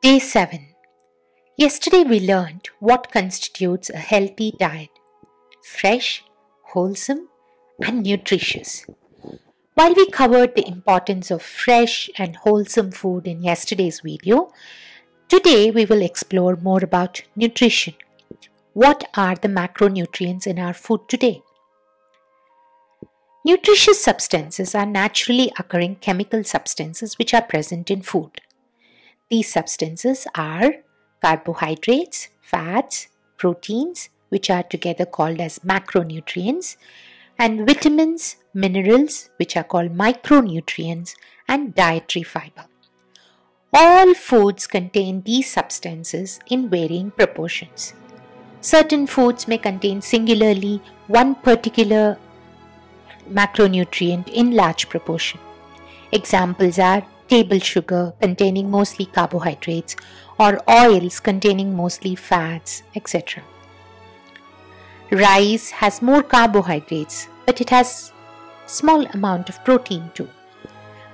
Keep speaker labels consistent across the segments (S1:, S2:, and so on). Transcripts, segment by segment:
S1: Day 7. Yesterday we learned what constitutes a healthy diet fresh, wholesome, and nutritious. While we covered the importance of fresh and wholesome food in yesterday's video, today we will explore more about nutrition. What are the macronutrients in our food today? Nutritious substances are naturally occurring chemical substances which are present in food. These substances are carbohydrates, fats, proteins, which are together called as macronutrients, and vitamins, minerals, which are called micronutrients, and dietary fiber. All foods contain these substances in varying proportions. Certain foods may contain singularly one particular macronutrient in large proportion. Examples are table sugar containing mostly carbohydrates or oils containing mostly fats, etc. Rice has more carbohydrates, but it has small amount of protein too.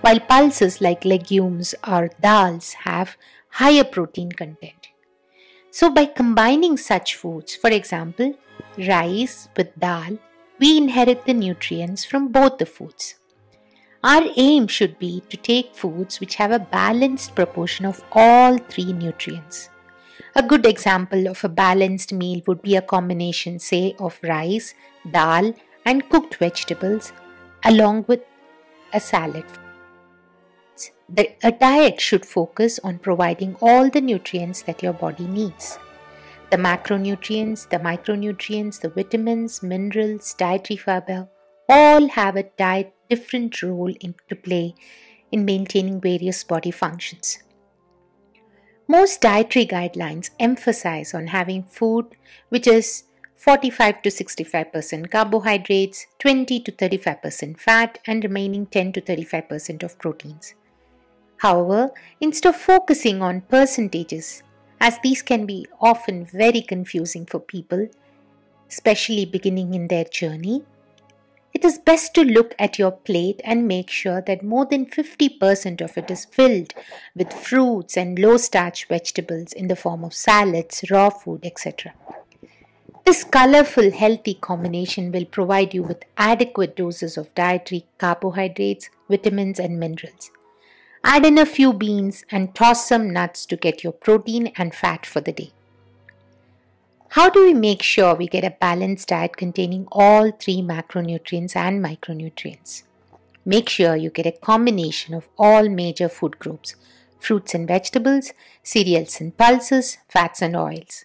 S1: While pulses like legumes or dals have higher protein content. So by combining such foods, for example, rice with dal, we inherit the nutrients from both the foods. Our aim should be to take foods which have a balanced proportion of all three nutrients. A good example of a balanced meal would be a combination, say, of rice, dal, and cooked vegetables, along with a salad. The, a diet should focus on providing all the nutrients that your body needs. The macronutrients, the micronutrients, the vitamins, minerals, dietary fiber all have a diet different role in, to play in maintaining various body functions. Most dietary guidelines emphasize on having food which is 45 to 65% carbohydrates, 20 to 35% fat, and remaining 10 to 35% of proteins. However, instead of focusing on percentages, as these can be often very confusing for people, especially beginning in their journey, it is best to look at your plate and make sure that more than 50% of it is filled with fruits and low starch vegetables in the form of salads, raw food, etc. This colorful, healthy combination will provide you with adequate doses of dietary carbohydrates, vitamins, and minerals. Add in a few beans and toss some nuts to get your protein and fat for the day. How do we make sure we get a balanced diet containing all three macronutrients and micronutrients? Make sure you get a combination of all major food groups fruits and vegetables, cereals and pulses, fats and oils.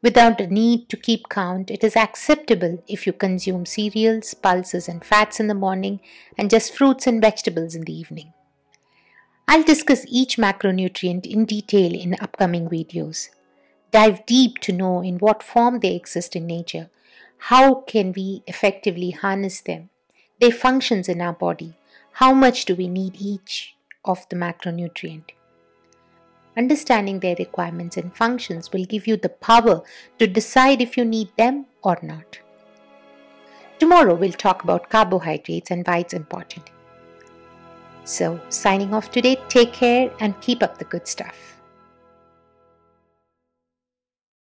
S1: Without a need to keep count, it is acceptable if you consume cereals, pulses, and fats in the morning and just fruits and vegetables in the evening. I'll discuss each macronutrient in detail in upcoming videos dive deep to know in what form they exist in nature. How can we effectively harness them? Their functions in our body. How much do we need each of the macronutrient? Understanding their requirements and functions will give you the power to decide if you need them or not. Tomorrow we'll talk about carbohydrates and why it's important. So, signing off today, take care and keep up the good stuff.